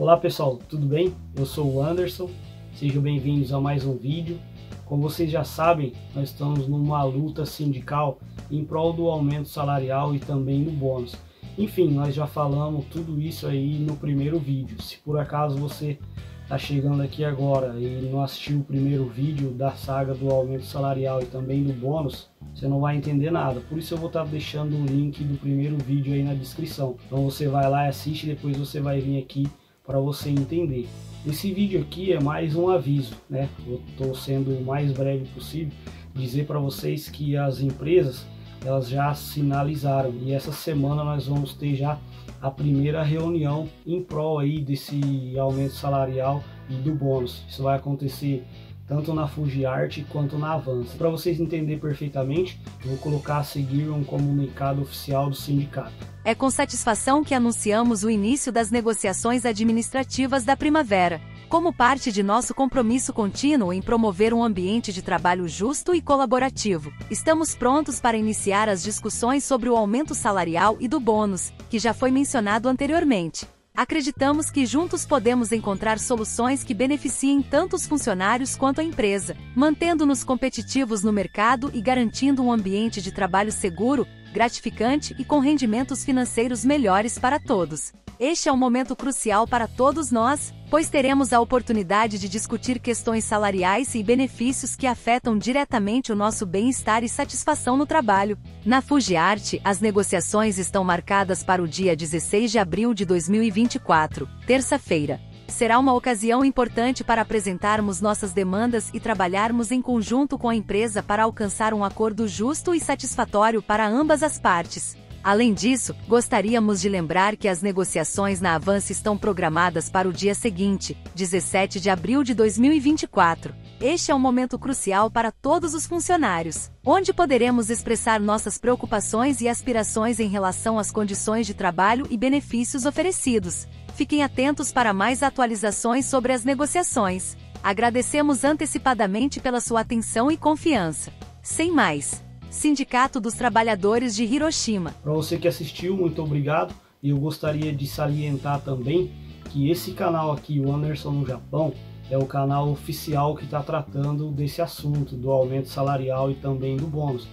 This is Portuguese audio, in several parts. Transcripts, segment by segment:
Olá pessoal, tudo bem? Eu sou o Anderson, sejam bem-vindos a mais um vídeo. Como vocês já sabem, nós estamos numa luta sindical em prol do aumento salarial e também do bônus. Enfim, nós já falamos tudo isso aí no primeiro vídeo. Se por acaso você está chegando aqui agora e não assistiu o primeiro vídeo da saga do aumento salarial e também do bônus, você não vai entender nada. Por isso eu vou estar tá deixando o link do primeiro vídeo aí na descrição. Então você vai lá e assiste, depois você vai vir aqui para você entender. Esse vídeo aqui é mais um aviso, né? Eu estou sendo o mais breve possível, dizer para vocês que as empresas elas já sinalizaram e essa semana nós vamos ter já a primeira reunião em prol aí desse aumento salarial e do bônus. Isso vai acontecer tanto na Fujiarte quanto na Avança. Para vocês entenderem perfeitamente, vou colocar a seguir um comunicado oficial do sindicato. É com satisfação que anunciamos o início das negociações administrativas da primavera, como parte de nosso compromisso contínuo em promover um ambiente de trabalho justo e colaborativo. Estamos prontos para iniciar as discussões sobre o aumento salarial e do bônus, que já foi mencionado anteriormente. Acreditamos que juntos podemos encontrar soluções que beneficiem tanto os funcionários quanto a empresa, mantendo-nos competitivos no mercado e garantindo um ambiente de trabalho seguro, gratificante e com rendimentos financeiros melhores para todos. Este é um momento crucial para todos nós, pois teremos a oportunidade de discutir questões salariais e benefícios que afetam diretamente o nosso bem-estar e satisfação no trabalho. Na Fujiarte, as negociações estão marcadas para o dia 16 de abril de 2024, terça-feira. Será uma ocasião importante para apresentarmos nossas demandas e trabalharmos em conjunto com a empresa para alcançar um acordo justo e satisfatório para ambas as partes. Além disso, gostaríamos de lembrar que as negociações na Avance estão programadas para o dia seguinte, 17 de abril de 2024. Este é um momento crucial para todos os funcionários, onde poderemos expressar nossas preocupações e aspirações em relação às condições de trabalho e benefícios oferecidos. Fiquem atentos para mais atualizações sobre as negociações. Agradecemos antecipadamente pela sua atenção e confiança. Sem mais. Sindicato dos Trabalhadores de Hiroshima. Para você que assistiu, muito obrigado. E eu gostaria de salientar também que esse canal aqui, o Anderson no Japão, é o canal oficial que está tratando desse assunto, do aumento salarial e também do bônus.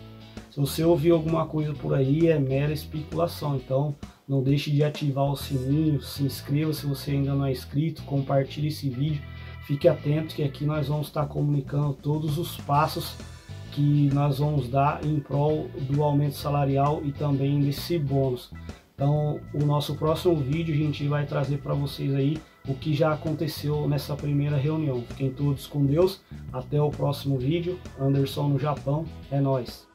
Se você ouvir alguma coisa por aí, é mera especulação. Então, não deixe de ativar o sininho, se inscreva se você ainda não é inscrito, compartilhe esse vídeo. Fique atento que aqui nós vamos estar comunicando todos os passos que nós vamos dar em prol do aumento salarial e também desse bônus. Então, o nosso próximo vídeo a gente vai trazer para vocês aí o que já aconteceu nessa primeira reunião. Fiquem todos com Deus. Até o próximo vídeo. Anderson no Japão. É nós.